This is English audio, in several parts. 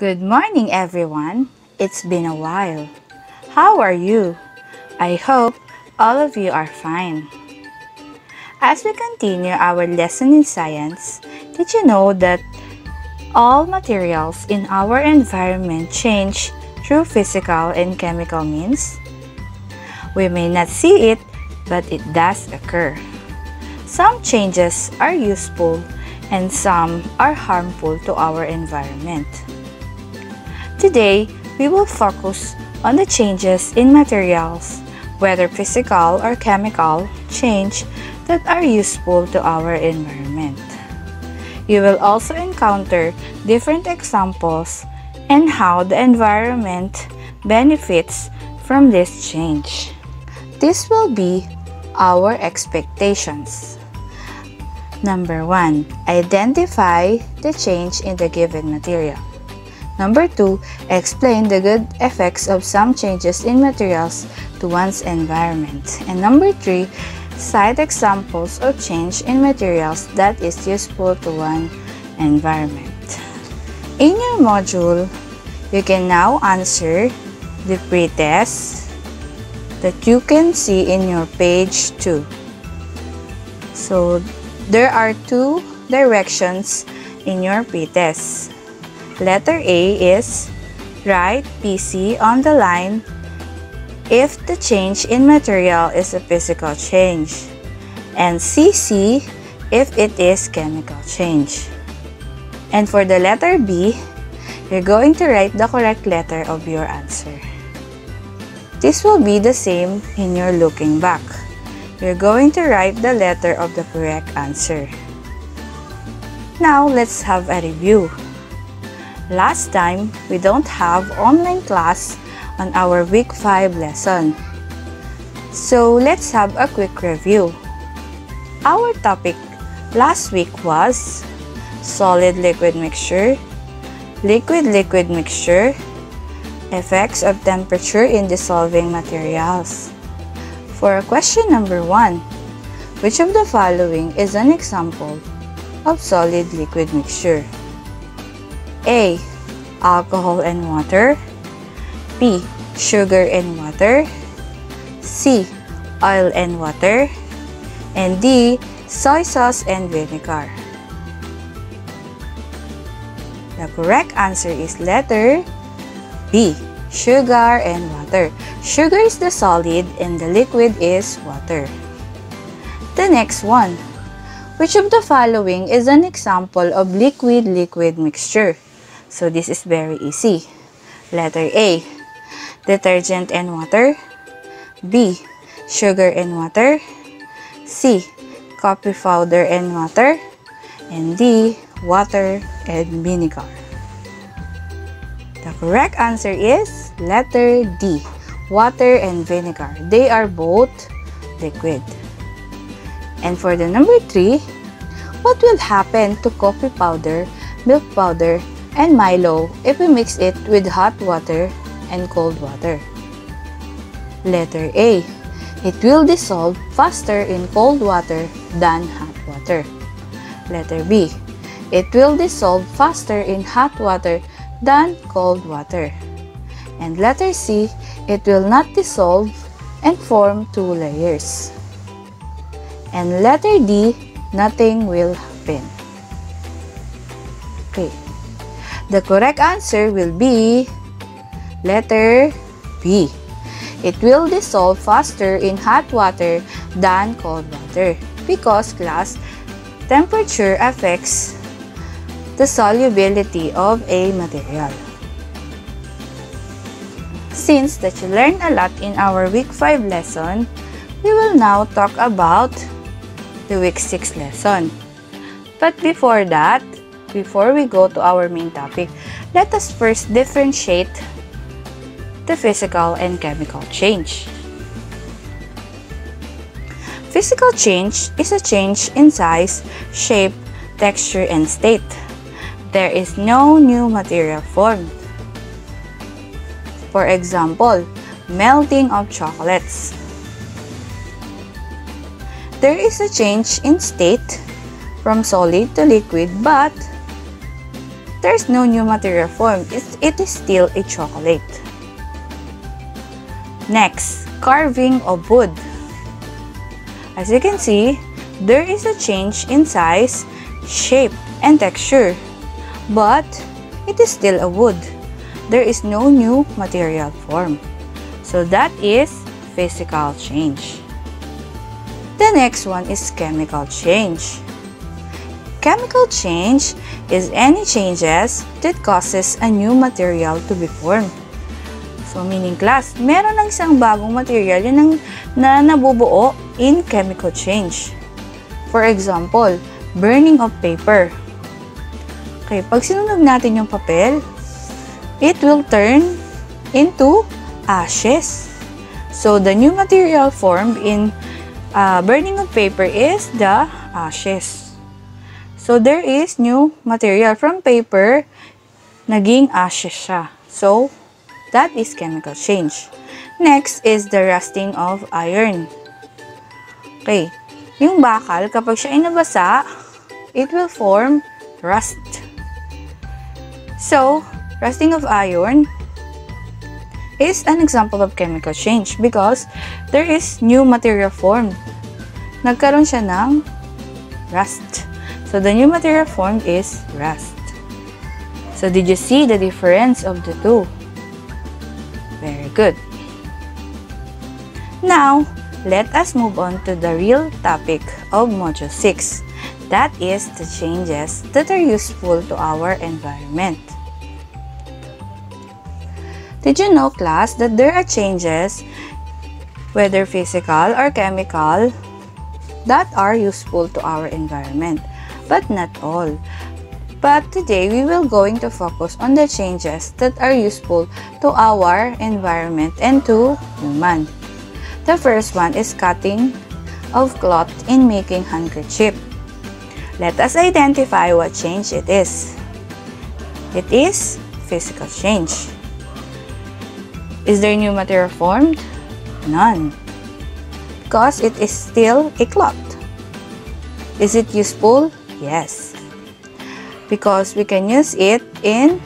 Good morning, everyone. It's been a while. How are you? I hope all of you are fine. As we continue our lesson in science, did you know that all materials in our environment change through physical and chemical means? We may not see it, but it does occur. Some changes are useful and some are harmful to our environment. Today, we will focus on the changes in materials, whether physical or chemical change that are useful to our environment. You will also encounter different examples and how the environment benefits from this change. This will be our expectations. Number 1. Identify the change in the given material. Number 2. Explain the good effects of some changes in materials to one's environment. And number 3. Cite examples of change in materials that is useful to one environment. In your module, you can now answer the pretest that you can see in your page 2. So, there are two directions in your pretest. Letter A is write PC on the line if the change in material is a physical change and CC if it is chemical change. And for the letter B, you're going to write the correct letter of your answer. This will be the same in your looking back. You're going to write the letter of the correct answer. Now, let's have a review. Last time, we don't have online class on our week 5 lesson. So, let's have a quick review. Our topic last week was solid-liquid mixture, liquid-liquid mixture, effects of temperature in dissolving materials. For question number 1, which of the following is an example of solid-liquid mixture? A. Alcohol and water. B. Sugar and water. C. Oil and water. And D. Soy sauce and vinegar. The correct answer is letter B. Sugar and water. Sugar is the solid and the liquid is water. The next one. Which of the following is an example of liquid-liquid mixture? So this is very easy. Letter A, detergent and water. B, sugar and water. C, coffee powder and water. And D, water and vinegar. The correct answer is letter D, water and vinegar. They are both liquid. And for the number 3, what will happen to coffee powder, milk powder, and Milo if we mix it with hot water and cold water. Letter A. It will dissolve faster in cold water than hot water. Letter B. It will dissolve faster in hot water than cold water. And letter C. It will not dissolve and form two layers. And letter D. Nothing will happen. Okay. The correct answer will be letter B. It will dissolve faster in hot water than cold water because class temperature affects the solubility of a material. Since that you learned a lot in our week 5 lesson, we will now talk about the week 6 lesson. But before that, before we go to our main topic, let us first differentiate the physical and chemical change. Physical change is a change in size, shape, texture, and state. There is no new material formed. For example, melting of chocolates. There is a change in state from solid to liquid but there's no new material formed. It, it is still a chocolate. Next, carving of wood. As you can see, there is a change in size, shape, and texture. But, it is still a wood. There is no new material form. So that is physical change. The next one is chemical change. Chemical change is any changes that causes a new material to be formed. So, meaning class, meron ng isang bagong material yun ang, na nabubuo in chemical change. For example, burning of paper. Okay, pag sinunog natin yung papel, it will turn into ashes. So, the new material formed in uh, burning of paper is the ashes. So, there is new material from paper, naging ashes siya. So, That is chemical change. Next is the rusting of iron. Okay. Yung bakal, kapag siya ay it will form rust. So, rusting of iron is an example of chemical change because there is new material formed. Nagkaroon siya ng rust. So, the new material formed is rust. So, did you see the difference of the two? Very good. Now, let us move on to the real topic of Module 6. That is the changes that are useful to our environment. Did you know, class, that there are changes, whether physical or chemical, that are useful to our environment, but not all. But today, we will going to focus on the changes that are useful to our environment and to human. The first one is cutting of cloth in making handkerchief. Let us identify what change it is. It is physical change. Is there new material formed? None. Because it is still a cloth. Is it useful? Yes because we can use it in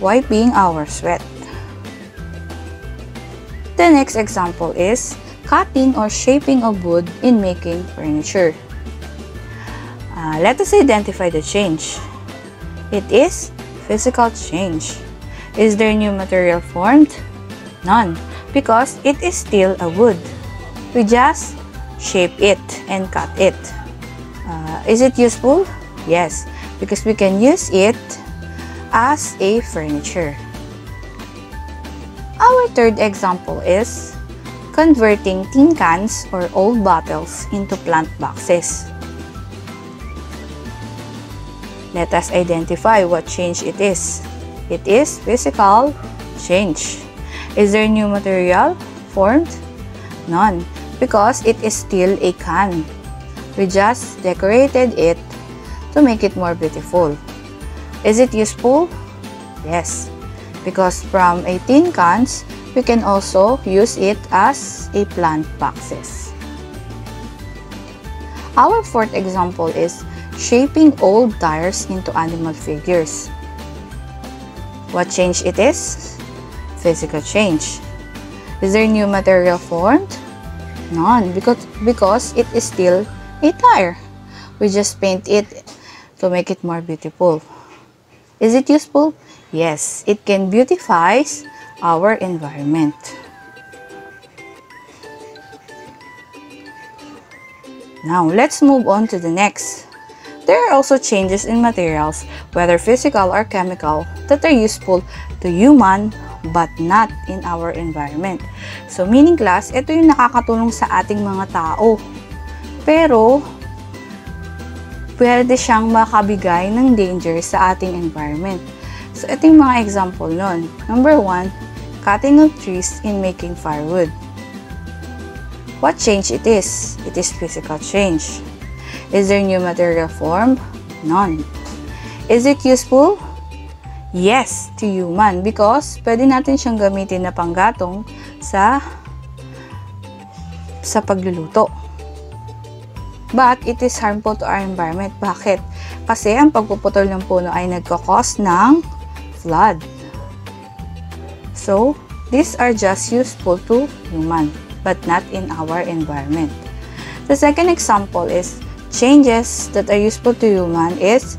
wiping our sweat. The next example is cutting or shaping of wood in making furniture. Uh, let us identify the change. It is physical change. Is there new material formed? None, because it is still a wood. We just shape it and cut it. Uh, is it useful? Yes, because we can use it as a furniture. Our third example is converting tin cans or old bottles into plant boxes. Let us identify what change it is. It is physical change. Is there new material formed? None, because it is still a can. We just decorated it to make it more beautiful. Is it useful? Yes, because from 18 cans, we can also use it as a plant boxes. Our fourth example is shaping old tires into animal figures. What change it is? Physical change. Is there new material formed? None, because, because it is still a tire. We just paint it to make it more beautiful. Is it useful? Yes, it can beautify our environment. Now, let's move on to the next. There are also changes in materials, whether physical or chemical, that are useful to human but not in our environment. So, meaning class, ito yung nakakatulong sa ating mga tao. Pero, pwede siyang makabigay ng danger sa ating environment. So, ito yung mga example nun. Number one, cutting of trees in making firewood. What change it is? It is physical change. Is there new material formed? None. Is it useful? Yes, to human because pwede natin siyang gamitin na panggatong sa sa pagluluto. But it is harmful to our environment. Bakit? kasi ang pagpuputol ng puno ay nagkakos ng flood. So, these are just useful to human, but not in our environment. The second example is changes that are useful to human is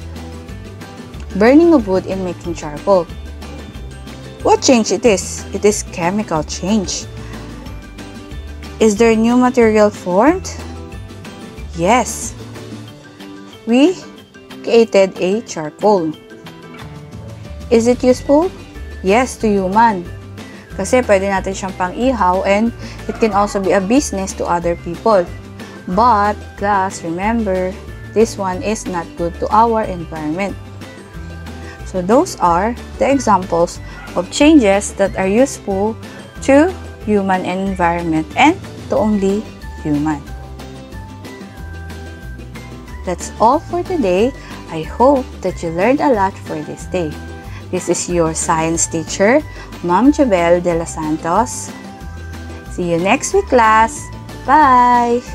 burning of wood in making charcoal. What change it is? It is chemical change. Is there new material formed? Yes. We created a charcoal. Is it useful? Yes, to human. Kasi pwede natin siyang pang-ihaw and it can also be a business to other people. But, class, remember, this one is not good to our environment. So those are the examples of changes that are useful to human environment and to only human. That's all for today. I hope that you learned a lot for this day. This is your science teacher, Mom Jabel de los Santos. See you next week, class. Bye!